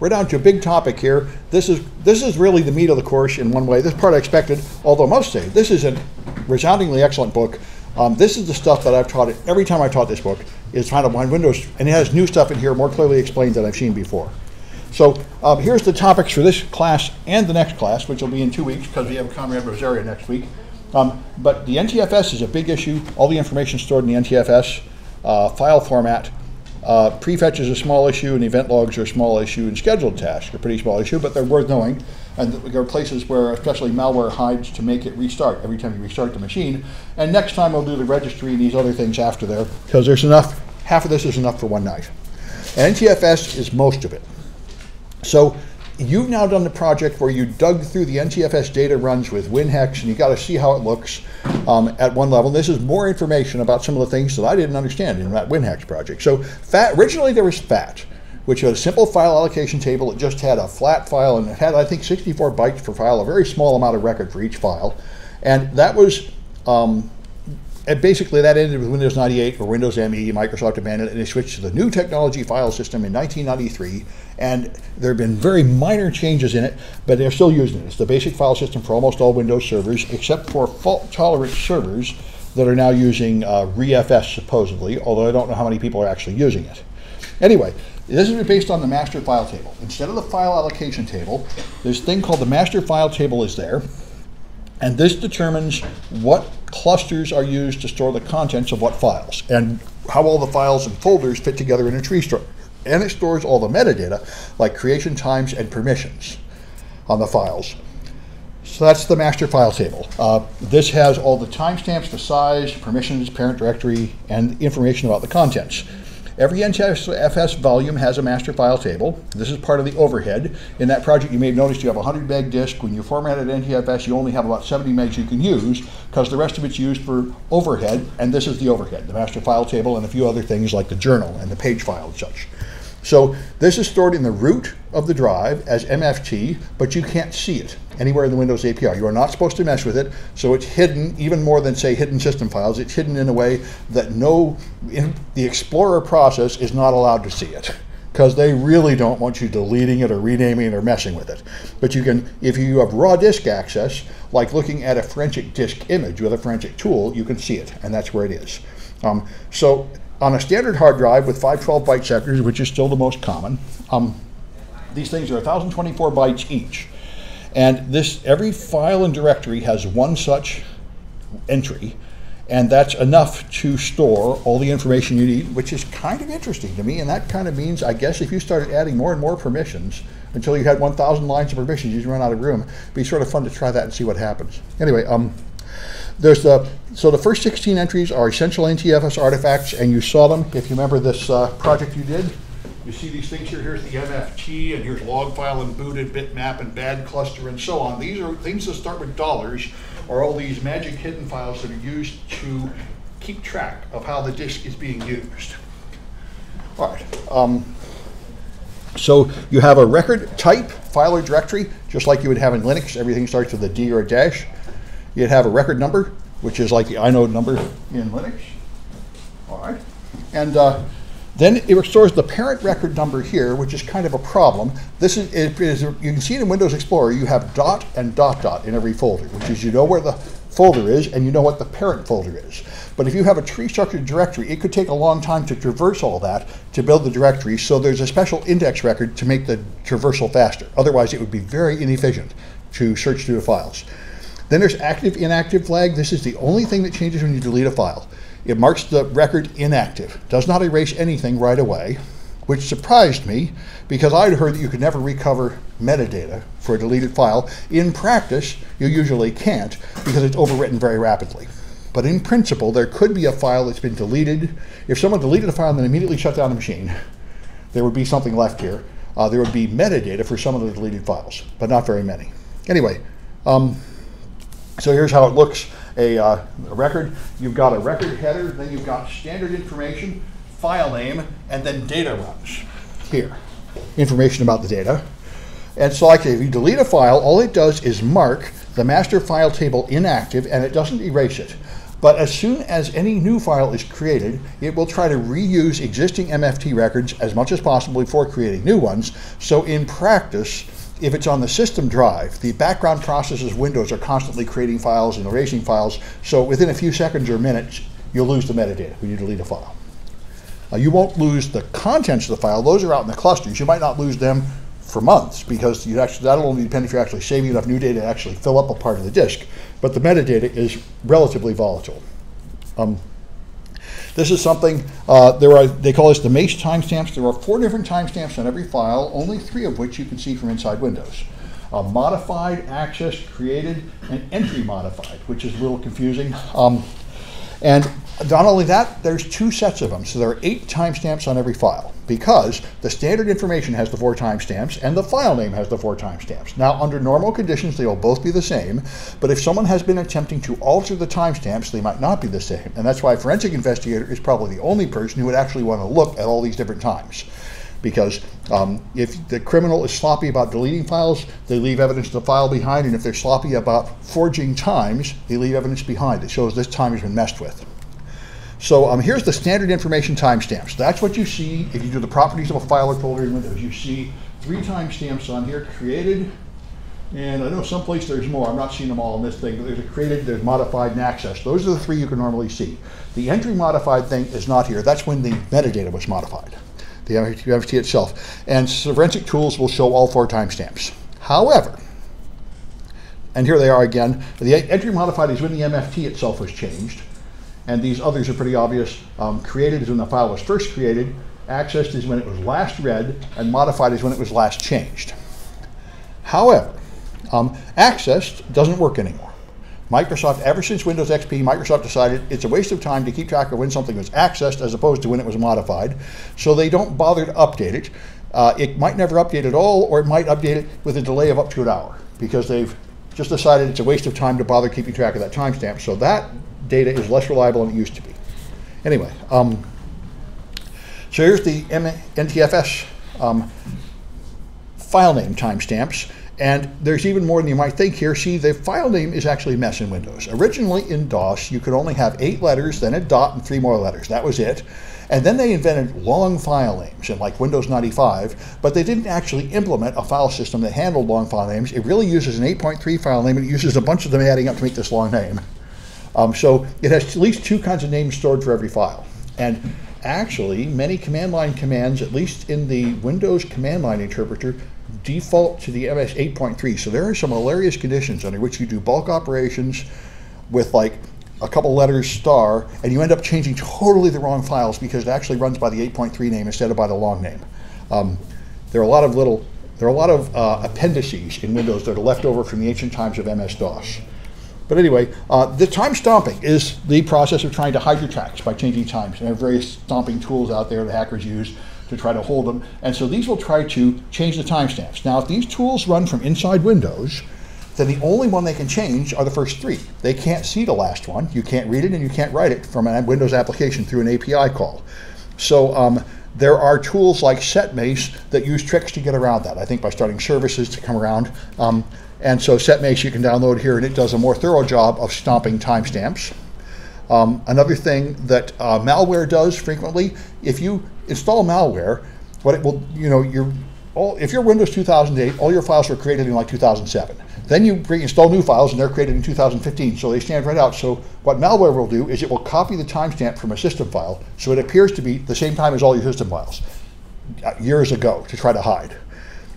we're down to a big topic here. This is this is really the meat of the course in one way. This part I expected, although most say this is a resoundingly excellent book. Um, this is the stuff that I've taught it every time I taught this book is trying to find Windows, and it has new stuff in here more clearly explained than I've seen before. So um, here's the topics for this class and the next class, which will be in two weeks because we have Conrad Rosaria next week. Um, but the NTFS is a big issue. All the information stored in the NTFS uh, file format. Uh, prefetch is a small issue, and event logs are a small issue, and scheduled tasks are a pretty small issue, but they're worth knowing. And there are places where, especially malware, hides to make it restart every time you restart the machine. And next time I'll do the registry and these other things after there, because there's enough. Half of this is enough for one night. And NTFS is most of it. So you've now done the project where you dug through the NTFS data runs with WinHex, and you got to see how it looks um, at one level. And This is more information about some of the things that I didn't understand in that WinHex project. So FAT, originally there was FAT, which was a simple file allocation table. It just had a flat file, and it had, I think, 64 bytes per file, a very small amount of record for each file. And that was um, and basically that ended with Windows 98 or Windows ME. Microsoft abandoned it and they switched to the new technology file system in 1993. And there have been very minor changes in it, but they're still using it. It's the basic file system for almost all Windows servers, except for fault-tolerant servers that are now using uh, ReFS supposedly, although I don't know how many people are actually using it. Anyway, this is based on the master file table. Instead of the file allocation table, this thing called the master file table is there. And this determines what clusters are used to store the contents of what files and how all the files and folders fit together in a tree structure. And it stores all the metadata, like creation times and permissions on the files. So that's the master file table. Uh, this has all the timestamps, the size, permissions, parent directory, and information about the contents. Every NTFS volume has a master file table. This is part of the overhead. In that project, you may have noticed you have a 100 meg disk. When you formatted NTFS, you only have about 70 megs you can use because the rest of it's used for overhead, and this is the overhead, the master file table, and a few other things like the journal and the page file and such. So this is stored in the root of the drive as MFT, but you can't see it anywhere in the Windows API. You are not supposed to mess with it, so it's hidden even more than say hidden system files. It's hidden in a way that no, the Explorer process is not allowed to see it because they really don't want you deleting it or renaming it or messing with it. But you can, if you have raw disk access, like looking at a forensic disk image with a forensic tool, you can see it, and that's where it is. Um, so on a standard hard drive with 512 byte sectors, which is still the most common, um, these things are 1024 bytes each. And this every file and directory has one such entry, and that's enough to store all the information you need, which is kind of interesting to me. And that kind of means, I guess, if you started adding more and more permissions until you had 1,000 lines of permissions, you'd run out of room. It'd be sort of fun to try that and see what happens. Anyway, um, there's the so the first 16 entries are essential NTFS artifacts, and you saw them if you remember this uh, project you did. You see these things here, here's the MFT, and here's log file and booted, bitmap, and bad cluster, and so on. These are things that start with dollars, are all these magic hidden files that are used to keep track of how the disk is being used. All right. Um, so you have a record type file or directory, just like you would have in Linux. Everything starts with a D or a dash. You'd have a record number, which is like the inode number in Linux. All right. And uh, then it restores the parent record number here, which is kind of a problem. This is, it is, you can see it in Windows Explorer, you have dot and dot dot in every folder, which is you know where the folder is and you know what the parent folder is. But if you have a tree structured directory, it could take a long time to traverse all that to build the directory. So there's a special index record to make the traversal faster. Otherwise, it would be very inefficient to search through the files. Then there's active inactive flag. This is the only thing that changes when you delete a file. It marks the record inactive, does not erase anything right away, which surprised me because I'd heard that you could never recover metadata for a deleted file. In practice, you usually can't because it's overwritten very rapidly. But in principle, there could be a file that's been deleted. If someone deleted a file and then immediately shut down the machine, there would be something left here. Uh, there would be metadata for some of the deleted files, but not very many. Anyway, um, so here's how it looks a, uh, a record. You've got a record header, then you've got standard information, file name, and then data runs here. Information about the data. And so like if you delete a file, all it does is mark the master file table inactive and it doesn't erase it. But as soon as any new file is created, it will try to reuse existing MFT records as much as possible before creating new ones. So in practice, if it's on the system drive, the background processes Windows are constantly creating files and erasing files. So within a few seconds or minutes, you'll lose the metadata when you delete a file. Uh, you won't lose the contents of the file. Those are out in the clusters. You might not lose them for months because you actually that'll only depend if you're actually saving enough new data to actually fill up a part of the disk. But the metadata is relatively volatile. Um, this is something, uh, there are, they call this the MACE timestamps. There are four different timestamps on every file, only three of which you can see from inside Windows. Uh, modified, accessed, created, and entry modified, which is a little confusing. Um, and not only that, there's two sets of them. So there are eight timestamps on every file because the standard information has the four timestamps and the file name has the four timestamps. Now, under normal conditions, they will both be the same, but if someone has been attempting to alter the timestamps, they might not be the same. And that's why a forensic investigator is probably the only person who would actually want to look at all these different times. Because um, if the criminal is sloppy about deleting files, they leave evidence in the file behind, and if they're sloppy about forging times, they leave evidence behind It shows this time has been messed with. So um, here's the standard information timestamps. That's what you see if you do the properties of a file or folder in Windows. You see three timestamps on here, created, and I know someplace there's more. I'm not seeing them all in this thing, but there's a created, there's modified, and accessed. Those are the three you can normally see. The entry modified thing is not here. That's when the metadata was modified, the MFT itself. And forensic tools will show all four timestamps. However, and here they are again, the entry modified is when the MFT itself was changed and these others are pretty obvious. Um, created is when the file was first created, accessed is when it was last read, and modified is when it was last changed. However, um, accessed doesn't work anymore. Microsoft, ever since Windows XP, Microsoft decided it's a waste of time to keep track of when something was accessed as opposed to when it was modified, so they don't bother to update it. Uh, it might never update at all, or it might update it with a delay of up to an hour because they've just decided it's a waste of time to bother keeping track of that timestamp. So that data is less reliable than it used to be. Anyway, um, so here's the M NTFS um, file name timestamps. And there's even more than you might think here. See, the file name is actually mess in Windows. Originally in DOS, you could only have eight letters, then a dot, and three more letters. That was it. And then they invented long file names in like Windows 95, but they didn't actually implement a file system that handled long file names. It really uses an 8.3 file name, and it uses a bunch of them adding up to make this long name. Um, so it has at least two kinds of names stored for every file. And actually, many command line commands, at least in the Windows command line interpreter, default to the MS 8.3. So there are some hilarious conditions under which you do bulk operations with like a couple letters star, and you end up changing totally the wrong files because it actually runs by the 8.3 name instead of by the long name. Um, there are a lot of little, there are a lot of uh, appendices in Windows that are left over from the ancient times of MS-DOS. But anyway, uh, the time stomping is the process of trying to hide your tracks by changing times. And there are various stomping tools out there that hackers use to try to hold them. And so these will try to change the timestamps. Now, if these tools run from inside Windows, then the only one they can change are the first three. They can't see the last one. You can't read it and you can't write it from a Windows application through an API call. So um, there are tools like SetMace that use tricks to get around that. I think by starting services to come around. Um, and so SetMace you can download here, and it does a more thorough job of stomping timestamps. Um, another thing that uh, malware does frequently, if you install malware, what it will, you know, your all, if you're Windows 2008, all your files were created in like 2007. Then you install new files, and they're created in 2015, so they stand right out. So what malware will do is it will copy the timestamp from a system file, so it appears to be the same time as all your system files uh, years ago to try to hide.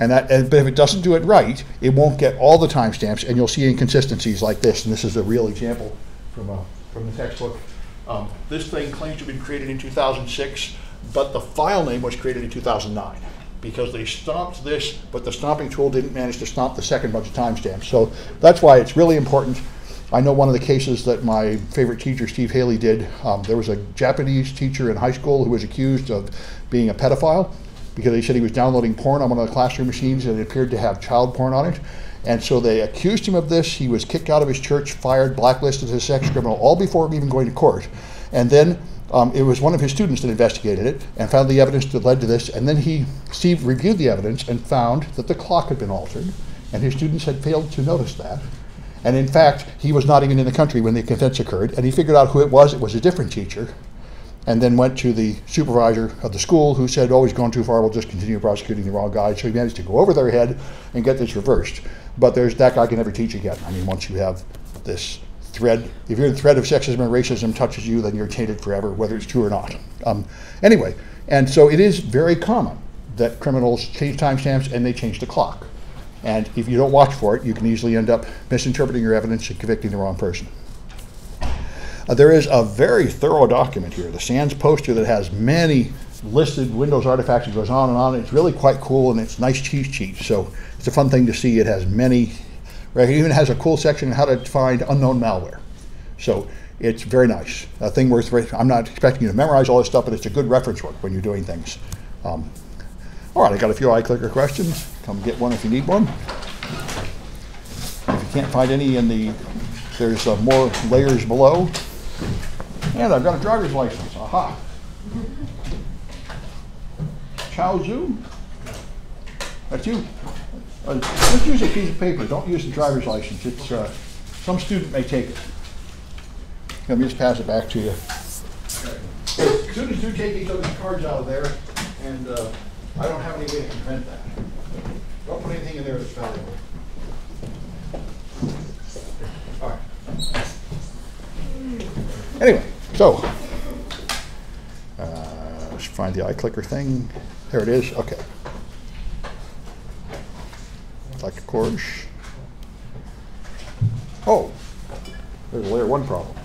And that, and, but if it doesn't do it right, it won't get all the timestamps, and you'll see inconsistencies like this. And this is a real example from a, from the textbook. Um, this thing claims to have been created in 2006, but the file name was created in 2009 because they stomped this, but the stomping tool didn't manage to stomp the second bunch of timestamps. So that's why it's really important. I know one of the cases that my favorite teacher, Steve Hailey, did. Um, there was a Japanese teacher in high school who was accused of being a pedophile because they said he was downloading porn on one of the classroom machines and it appeared to have child porn on it. And so they accused him of this. He was kicked out of his church, fired, blacklisted as a sex criminal, all before even going to court. And then um, it was one of his students that investigated it and found the evidence that led to this. And then he, Steve reviewed the evidence and found that the clock had been altered, and his students had failed to notice that. And in fact, he was not even in the country when the offense occurred, and he figured out who it was. It was a different teacher, and then went to the supervisor of the school who said, oh, he's gone too far, we'll just continue prosecuting the wrong guy. So he managed to go over their head and get this reversed. But there's that guy can never teach again. I mean, once you have this thread, if your thread of sexism and racism touches you, then you're tainted forever, whether it's true or not. Um, anyway, and so it is very common that criminals change timestamps and they change the clock. And if you don't watch for it, you can easily end up misinterpreting your evidence and convicting the wrong person. Uh, there is a very thorough document here, the SANS poster that has many listed Windows artifacts. It goes on and on. It's really quite cool and it's nice cheat sheet. So it's a fun thing to see. It has many, right, it even has a cool section on how to find unknown malware. So it's very nice. A thing worth, I'm not expecting you to memorize all this stuff, but it's a good reference work when you're doing things. Um, all right, I got a few iClicker questions. Come get one if you need one. If you can't find any in the, there's uh, more layers below. And I've got a driver's license. Aha. Chow Zhu? That's you. Uh, just use a piece of paper. Don't use the driver's license. It's uh, some student may take it. Let me just pass it back to you. Students do take each other's cards out of there, and uh, I don't have any way to prevent that. Don't put anything in there that's valuable. All right. Anyway, so, uh, find the iClicker thing. There it is, okay. Like a course. Oh, there's a layer one problem.